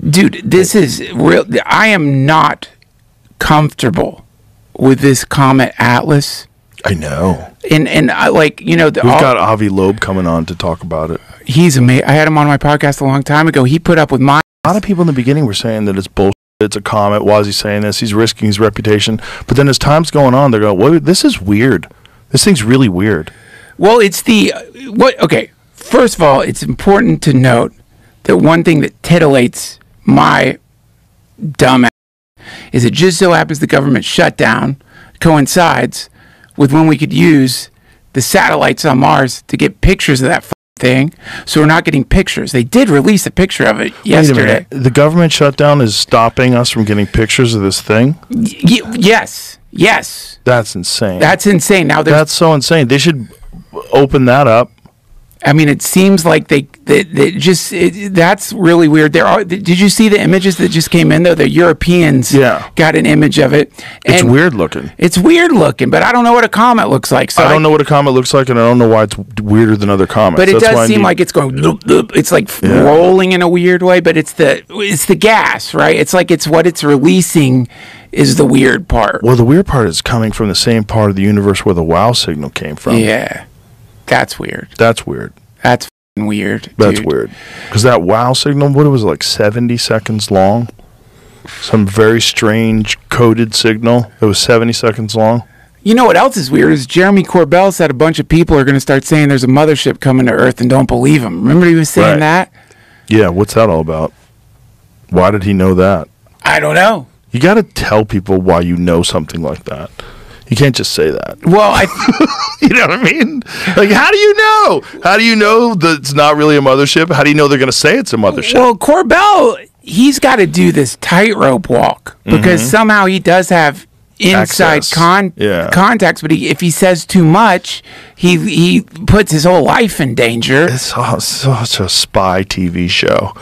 dude, this is real. I am not comfortable with this Comet Atlas. I know. And and I like you know the, We've all- got Avi Loeb coming on to talk about it. he's amazing. I had him on my podcast a long time ago. He put up with my A lot of people in the beginning were saying that it's bullshit. It's a comet. Why is he saying this? He's risking his reputation. But then as time's going on, they're going, "What? This is weird. This thing's really weird." Well, it's the uh, what? Okay, first of all, it's important to note that one thing that titillates my dumb ass is it just so happens the government shutdown coincides with when we could use the satellites on Mars to get pictures of that f- thing. So we're not getting pictures. They did release a picture of it yesterday. The government shutdown is stopping us from getting pictures of this thing. Y- yes, yes, That's insane. that's insane. Now That's so insane. They should open that up. I mean, it seems like they, they, they just it, that's really weird. There are. Did you see the images that just came in though? The Europeans Yeah. got an image of it. It's weird looking. It's weird looking, but I don't know what a comet looks like. So I don't know what a comet looks like, and I don't know why it's weirder than other comets. But it That's does seem like it's going. loop, loop. It's like Yeah. rolling in a weird way, but it's the it's the gas, right? It's like it's what it's releasing is the weird part. Well, the weird part is coming from the same part of the universe where the wow signal came from. Yeah, that's weird. That's weird. That's weird. That's dude. weird. Because that wow signal, what it was like 70 seconds long? Some very strange coded signal that was 70 seconds long. You know what else is weird is Jeremy Corbell said a bunch of people are going to start saying there's a mothership coming to Earth and don't believe him. Remember he was saying Right. that? Yeah, what's that all about? Why did he know that? I don't know. You got to tell people why you know something like that. You can't just say that. Well, I You know what I mean? Like, how do you know? How do you know that it's not really a mothership? How do you know they're going to say it's a mothership? well Corbell he's got to do this tightrope walk because mm-hmm. somehow he does have inside Access. con Yeah. contacts, but he, if he says too much, he he puts his whole life in danger. it's so- such a spy TV show.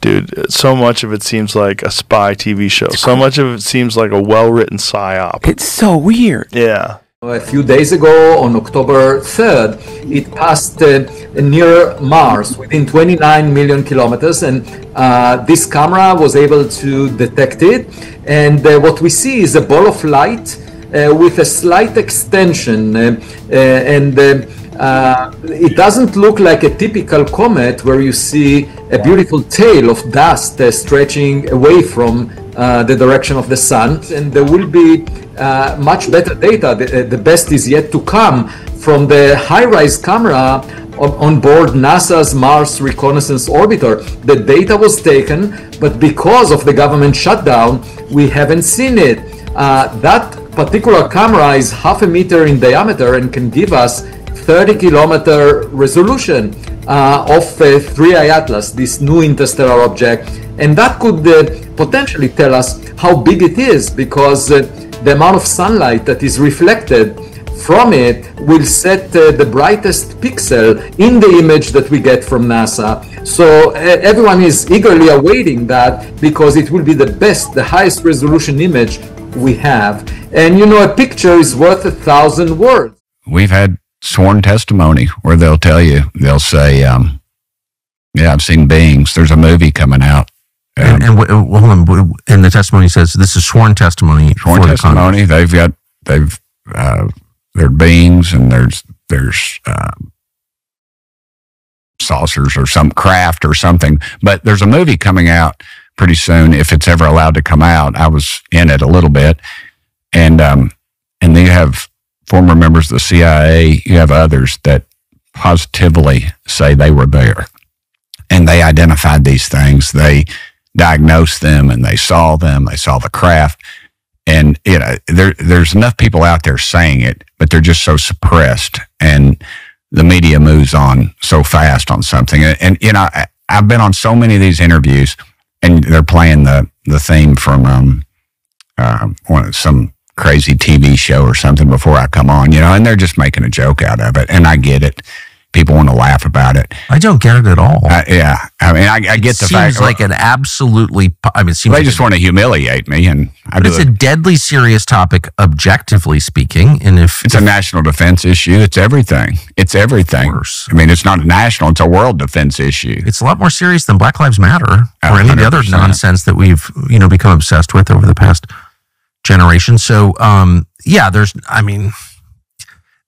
Dude, so much of it seems like a spy TV show. So much of it seems like a well written psyop. It's so weird. Yeah. A few days ago, on October 3rd, it passed uh, near Mars within 29 million kilometers, and uh, this camera was able to detect it. And uh, what we see is a ball of light uh, with a slight extension, uh, uh, and it doesn't look like a typical comet where you see a beautiful tail of dust stretching away from uh, the direction of the sun, and there will be uh, much better data. The, uh, the best is yet to come from the HiRISE camera on, board NASA's Mars Reconnaissance Orbiter. The data was taken, but because of the government shutdown, we haven't seen it. Uh, that particular camera is half a meter in diameter and can give us 30 kilometer resolution uh, of uh, 3i Atlas, this new interstellar object. And that could uh, potentially tell us how big it is because uh, the amount of sunlight that is reflected from it will set uh, the brightest pixel in the image that we get from NASA. So uh, everyone is eagerly awaiting that because it will be the best, the highest resolution image we have. And you know, a picture is worth a thousand words. we've had sworn testimony where they'll tell you, they'll say, um, yeah, I've seen beings. There's a movie coming out. And, and w- hold on, and the testimony says this is sworn testimony. Sworn for the testimony. They've got, they've, uh, there are beings and there's, there's, uh, saucers or some craft or something. But there's a movie coming out pretty soon if it's ever allowed to come out. I was in it a little bit. And, um, and they have former members of the CIA, you have others that positively say they were there and they identified these things. They diagnosed them and they saw them. They saw the craft. And you know, there there's enough people out there saying it, but they're just so suppressed, and the media moves on so fast on something. And, and you know, I, I've been on so many of these interviews, and they're playing the the theme from um, uh, one some crazy TV show or something before I come on, you know, and they're just making a joke out of it, and I get it. People want to laugh about it. I don't get it at all. Uh, yeah, I mean, I, I get the fact. seems fact. like an absolutely. I mean, seems they like just a- want to humiliate me, and I it's it. a deadly serious topic, objectively speaking. And if It's a national defense issue. It's everything. It's everything. course. I mean, it's not a national. It's a world defense issue. it's a lot more serious than Black Lives Matter A or any of the other nonsense that we've you know become obsessed with over the past generation. So, um, yeah, there's. I mean,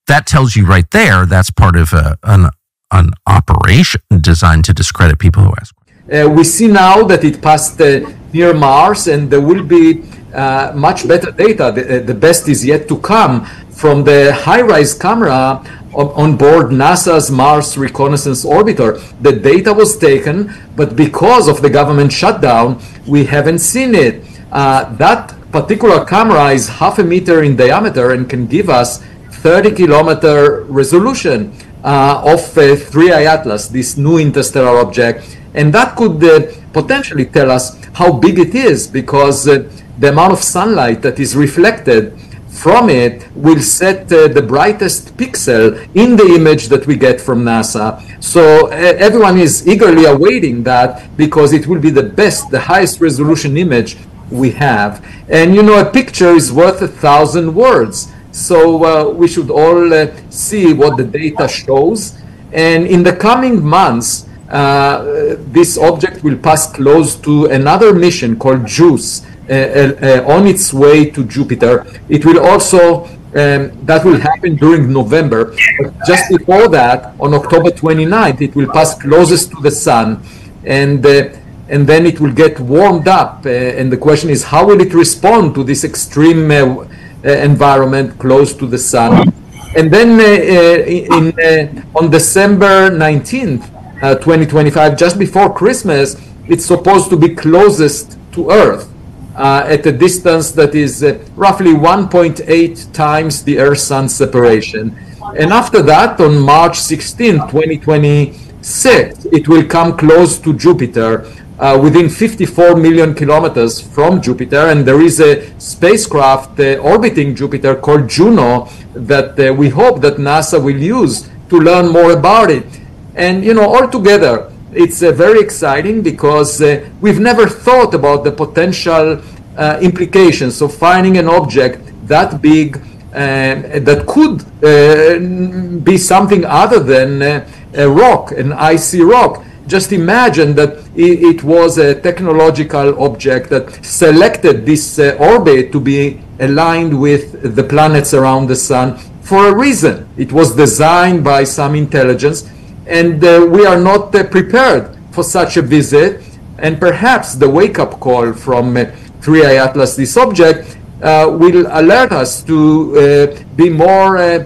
that tells you right there that's part of a, an an operation designed to discredit people who ask. Uh, we see now that it passed uh, near Mars, and there will be uh, much better data. The, uh, the best is yet to come from the HiRISE camera on, on board NASA's Mars Reconnaissance Orbiter. The data was taken, but because of the government shutdown, we haven't seen it. Uh, that particular camera is half a meter in diameter and can give us 30 kilometer resolution uh, of uh, 3i Atlas, this new interstellar object. And that could uh, potentially tell us how big it is because uh, the amount of sunlight that is reflected from it will set uh, the brightest pixel in the image that we get from NASA. So uh, everyone is eagerly awaiting that because it will be the best, the highest resolution image we have. And you know, a picture is worth a thousand words. So uh, we should all uh, see what the data shows. And in the coming months, uh, this object will pass close to another mission called JUICE on its way to Jupiter. It will also, um, that will happen during November. But just before that, on October 29th, it will pass closest to the sun. And uh, and then it will get warmed up. Uh, and the question is, how will it respond to this extreme uh, environment close to the sun? And then uh, uh, in, uh, on December 19th, uh, 2025, just before Christmas, it's supposed to be closest to Earth uh, at a distance that is uh, roughly 1.8 times the Earth-Sun separation. And after that, on March 16, 2026, it will come close to Jupiter, uh, within 54 million kilometers from Jupiter. And there is a spacecraft uh, orbiting Jupiter called Juno that uh, we hope that NASA will use to learn more about it. And, you know, altogether, it's uh, very exciting because uh, we've never thought about the potential uh, implications of finding an object that big that could be something other than a rock, an icy rock. Just imagine that it, was a technological object that selected this uh, orbit to be aligned with the planets around the sun for a reason. It was designed by some intelligence and uh, we are not uh, prepared for such a visit. And perhaps the wake up call from uh, 3i Atlas, this object, uh, will alert us to uh, be more um,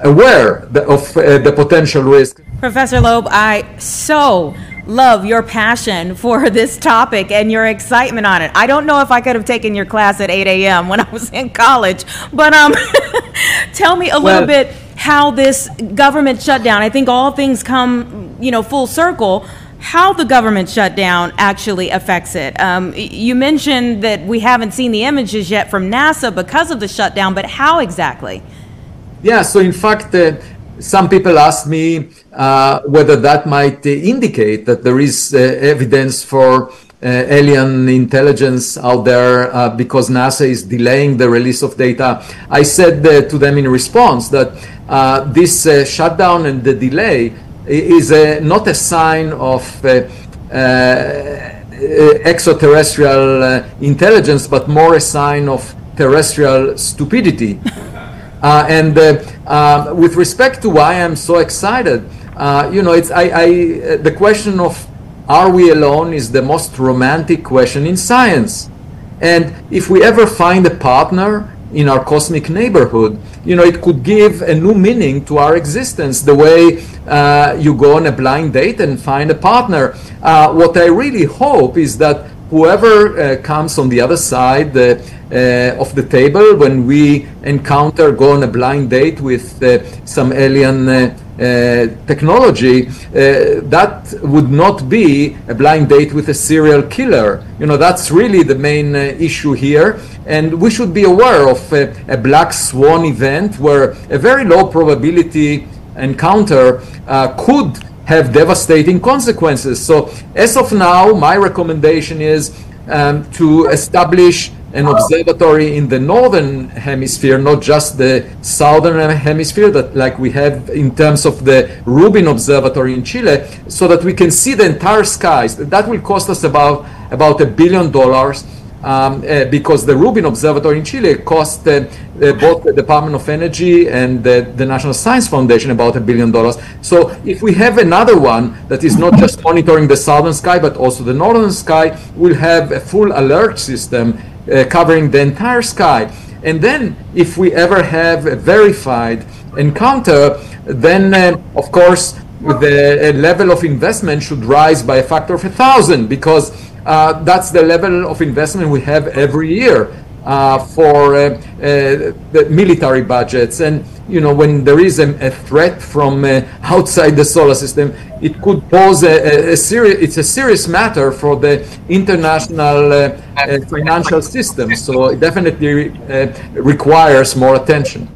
aware of the potential risk. Professor Loeb, I so love your passion for this topic and your excitement on it. I don't know if I could have taken your class at 8 a.m. when I was in college, but um, tell me a little bit how this government shutdown. I think all things come, you know, full circle. How the government shutdown actually affects it. Um, you mentioned that we haven't seen the images yet from NASA because of the shutdown, but how exactly? Yeah, so in fact, uh, some people ask me uh, whether that might indicate that there is uh, evidence for uh, alien intelligence out there uh, because NASA is delaying the release of data. I said uh, to them in response that uh, this uh, shutdown and the delay is uh, not a sign of extraterrestrial intelligence, but more a sign of terrestrial stupidity. Uh, and uh, uh, with respect to why I'm so excited, you know, it's I, I the question of are we alone is the most romantic question in science. And if we ever find a partner in our cosmic neighborhood, you know, it could give a new meaning to our existence. The way uh, you go on a blind date and find a partner. Uh, what I really hope is that whoever uh, comes on the other side uh, uh, of the table when we encounter, go on a blind date with uh, some alien uh, uh, technology, that would not be a blind date with a serial killer. You know, that's really the main issue here. And we should be aware of a black swan event where a very low probability encounter could have devastating consequences. So, as of now, my recommendation is um, to establish an observatory in the northern hemisphere, not just the southern hemisphere, that like we have in terms of the Rubin Observatory in Chile, so that we can see the entire skies. That will cost us about about a billion dollars um, uh, because the Rubin Observatory in Chile cost uh, uh, both the Department of Energy and the National Science Foundation about a billion dollars. So if we have another one that is not just monitoring the southern sky but also the northern sky, we'll have a full alert system uh, covering the entire sky. And then if we ever have a verified encounter, then uh, of course the level of investment should rise by a factor of a thousand because uh, that's the level of investment we have every year uh, for uh, uh the military budgets. And you know, when there is a, a threat from uh, outside the solar system, it could pose a, a, a serious. It's a serious matter for the international uh, financial system. So it definitely requires more attention.